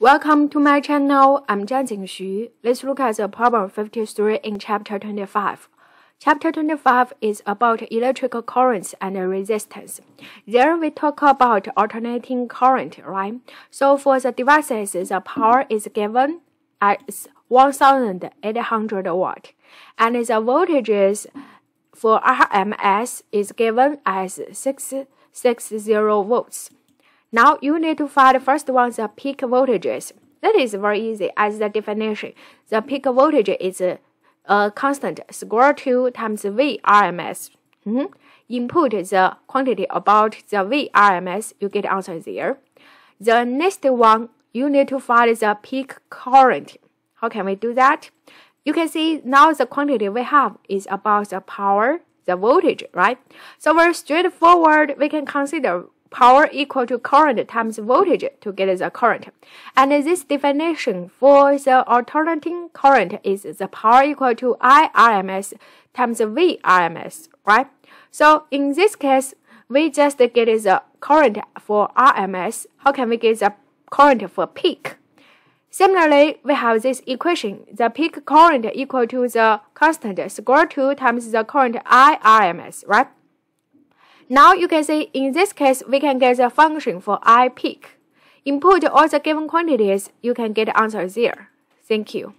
Welcome to my channel. I'm Zhang Xu. Let's look at the problem 53 in chapter 25. Chapter 25 is about electrical currents and resistance. There we talk about alternating current, right? So for the devices, the power is given as 1800 watt and the voltages for RMS is given as 660 volts. Now you need to find first one the peak voltages. That is very easy as the definition. The peak voltage is a, a constant square 2 times V RMS. Mm -hmm. Input the quantity about the V RMS, you get answer there. The next one, you need to find the peak current. How can we do that? You can see now the quantity we have is about the power, the voltage, right? So very straightforward, we can consider power equal to current times voltage to get the current. And this definition for the alternating current is the power equal to I RMS times V RMS, right? So in this case, we just get the current for RMS. How can we get the current for peak? Similarly, we have this equation. The peak current equal to the constant square 2 times the current I RMS, right? Now you can see in this case, we can get the function for I peak. Input all the given quantities, you can get answer there. Thank you.